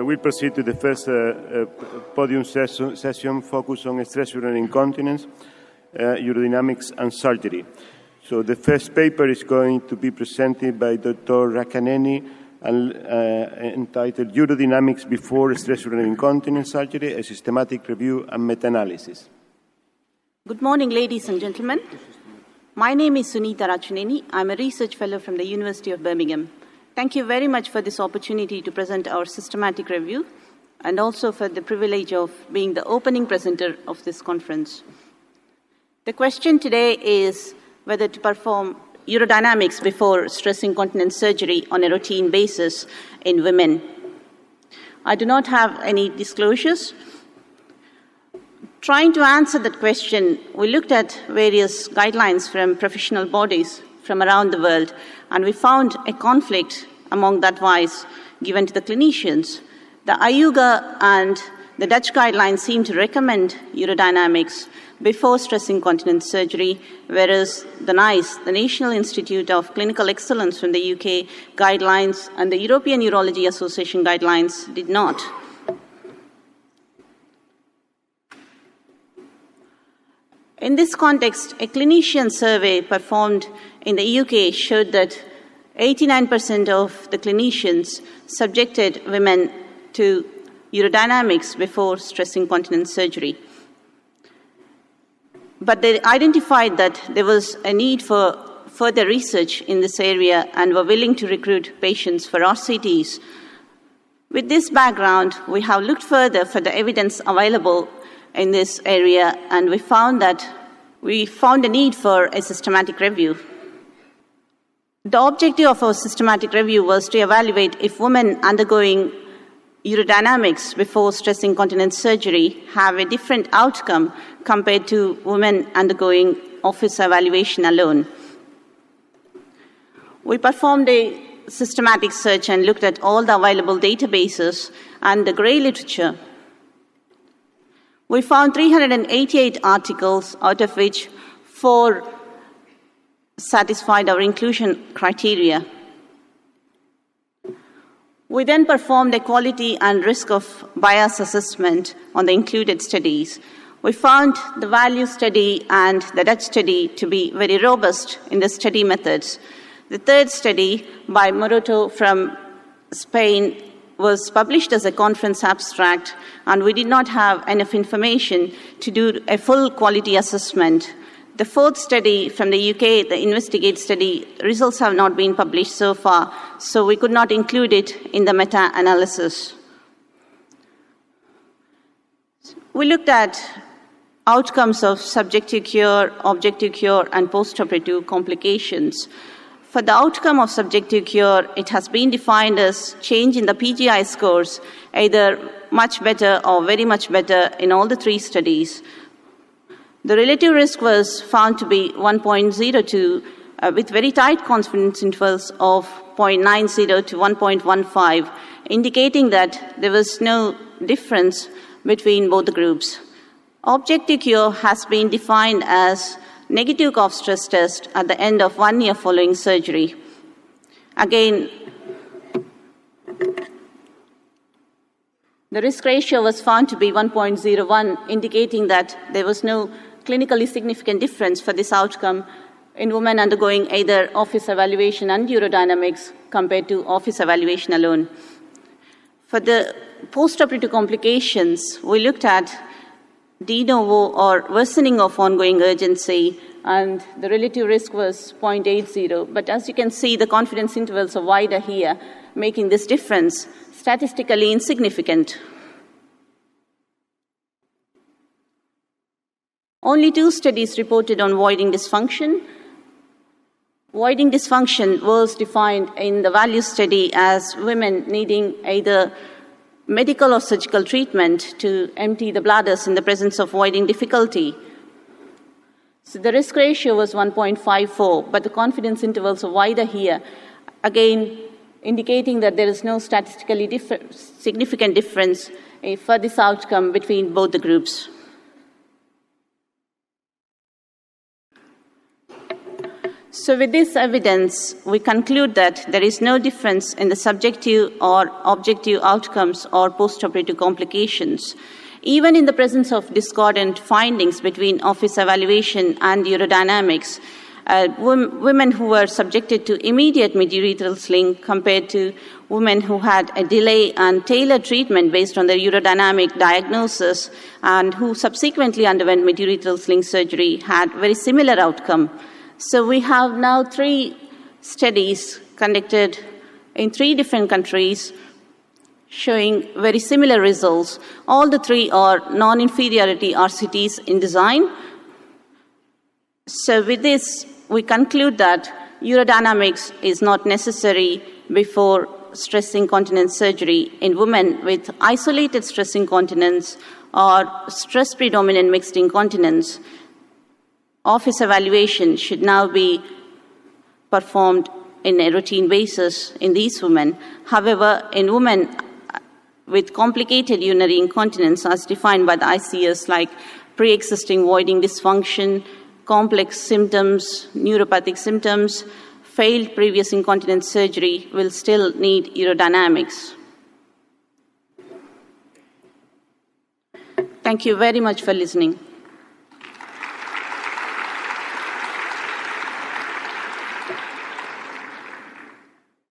So we'll proceed to the first uh, uh, podium session, session focused on stress urinary incontinence, uh, urodynamics, and surgery. So the first paper is going to be presented by Dr. Rachaneni and, uh, entitled Urodynamics Before Stress Urinary Incontinence Surgery, a Systematic Review and Meta-Analysis. Good morning, ladies and gentlemen. My name is Suneetha Rachaneni. I'm a research fellow from the University of Birmingham. Thank you very much for this opportunity to present our systematic review and also for the privilege of being the opening presenter of this conference. The question today is whether to perform urodynamics before stress incontinence surgery on a routine basis in women. I do not have any disclosures. Trying to answer that question, we looked at various guidelines from professional bodies from around the world, and we found a conflict among that advice given to the clinicians. The IUGA and the Dutch guidelines seem to recommend urodynamics before stress incontinence surgery, whereas the NICE, the National Institute of Clinical Excellence from the UK guidelines, and the European Urology Association guidelines did not. In this context, a clinician survey performed in the UK showed that 89% of the clinicians subjected women to urodynamics before stress incontinence surgery. But they identified that there was a need for further research in this area and were willing to recruit patients for RCTs. With this background, we have looked further for the evidence available in this area and we found that we found a need for a systematic review. The objective of our systematic review was to evaluate if women undergoing urodynamics before stress incontinence surgery have a different outcome compared to women undergoing office evaluation alone. We performed a systematic search and looked at all the available databases and the grey literature. We found 388 articles, out of which four satisfied our inclusion criteria. We then performed a quality and risk of bias assessment on the included studies. We found the value study and the Dutch study to be very robust in the study methods. The third study by Moroto from Spain was published as a conference abstract, and we did not have enough information to do a full quality assessment the fourth study from the UK, the Investigate study, results have not been published so far, so we could not include it in the meta analysis. We looked at outcomes of subjective cure, objective cure, and postoperative complications. For the outcome of subjective cure, it has been defined as change in the PGI scores, either much better or very much better in all the three studies. The relative risk was found to be 1.02 uh, with very tight confidence intervals of 0.90 to 1.15, indicating that there was no difference between both the groups. Objective cure has been defined as negative cough stress test at the end of one year following surgery. Again, the risk ratio was found to be 1.01, indicating that there was no clinically significant difference for this outcome in women undergoing either office evaluation and urodynamics compared to office evaluation alone. For the postoperative complications, we looked at de novo or worsening of ongoing urgency, and the relative risk was 0.80. But as you can see, the confidence intervals are wider here, making this difference statistically insignificant. Only two studies reported on voiding dysfunction. Voiding dysfunction was defined in the value study as women needing either medical or surgical treatment to empty the bladders in the presence of voiding difficulty. So the risk ratio was 1.54, but the confidence intervals are wider here, again indicating that there is no statistically differ- significant difference for this outcome between both the groups. So, with this evidence, we conclude that there is no difference in the subjective or objective outcomes or postoperative complications. Even in the presence of discordant findings between office evaluation and urodynamics, uh, women who were subjected to immediate midurethral sling compared to women who had a delay and tailored treatment based on their urodynamic diagnosis and who subsequently underwent midurethral sling surgery had very similar outcome. So we have now three studies conducted in three different countries showing very similar results. All the three are non inferiority RCTs in design. So, with this, we conclude that urodynamics is not necessary before stress incontinence surgery in women with isolated stress incontinence or stress predominant mixed incontinence office evaluation should now be performed in a routine basis in these women. However, in women with complicated urinary incontinence, as defined by the ICS, like pre existing voiding dysfunction, complex symptoms, neuropathic symptoms, failed previous incontinence surgery, will still need urodynamics. Thank you very much for listening.